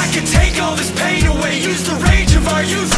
I could take all this pain away. Use the rage of our youth